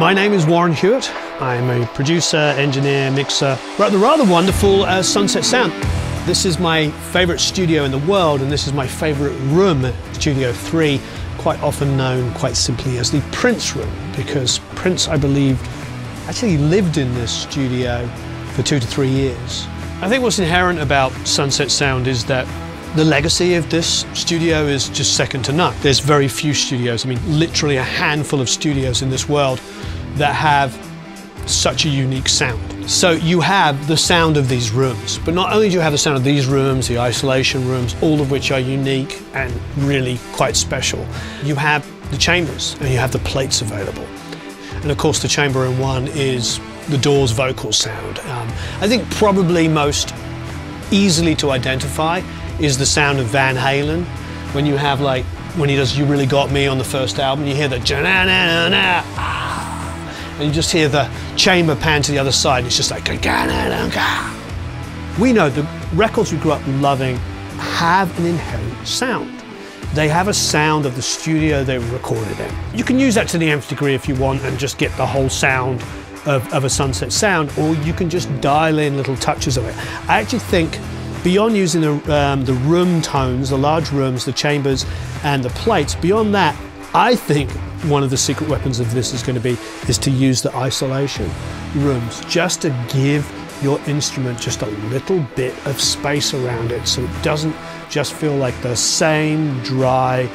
My name is Warren Huart. I'm a producer, engineer, mixer We're at the rather wonderful uh, Sunset Sound. This is my favorite studio in the world, and this is my favorite room, Studio 3, quite often known quite simply as the Prince Room, because Prince, I believe, actually lived in this studio for two to three years. I think what's inherent about Sunset Sound is that the legacy of this studio is just second to none. There's very few studios, I mean, literally a handful of studios in this world that have such a unique sound. So you have the sound of these rooms, but not only do you have the sound of these rooms, the isolation rooms, all of which are unique and really quite special, you have the chambers and you have the plates available. And of course, the chamber in one is the Doors vocal sound. Um, I think probably most easily to identify is the sound of Van Halen. When you have like, when he does You Really Got Me on the first album, you hear the ah. and you just hear the chamber pan to the other side. And it's just like we know the records we grew up loving have an inherent sound. They have a sound of the studio they recorded in. You can use that to the nth degree if you want and just get the whole sound of, of a sunset sound, or you can just dial in little touches of it. I actually think beyond using the, um, the room tones, the large rooms, the chambers, and the plates, beyond that, I think one of the secret weapons of this is going to be is to use the isolation rooms just to give your instrument just a little bit of space around it so it doesn't just feel like the same dry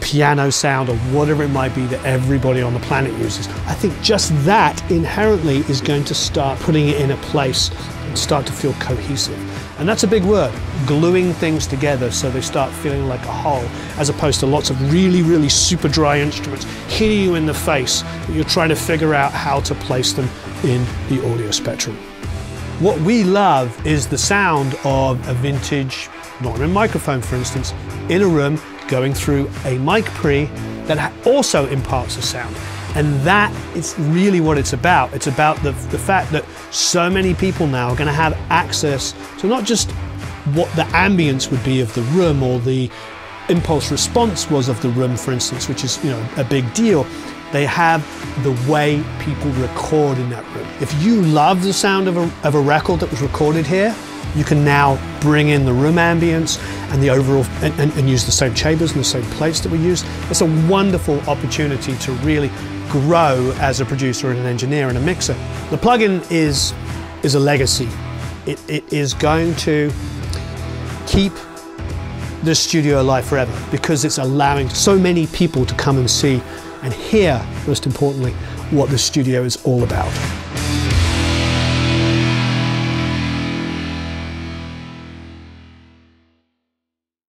piano sound or whatever it might be that everybody on the planet uses. I think just that inherently is going to start putting it in a place start to feel cohesive. And that's a big word, gluing things together so they start feeling like a whole, as opposed to lots of really, really super dry instruments hitting you in the face you're trying to figure out how to place them in the audio spectrum. What we love is the sound of a vintage Neumann microphone, for instance, in a room going through a mic pre that also imparts a sound. And that is really what it's about. It's about the, the fact that so many people now are going to have access to not just what the ambience would be of the room or the impulse response was of the room, for instance, which is you know a big deal. They have the way people record in that room. If you love the sound of a, of a record that was recorded here, you can now bring in the room ambience and the overall and, and, and, use the same chambers and the same plates that we use. It's a wonderful opportunity to really grow as a producer and an engineer and a mixer. The plugin is is a legacy. It, it is going to keep the studio alive forever because it's allowing so many people to come and see and hear, most importantly, what the studio is all about.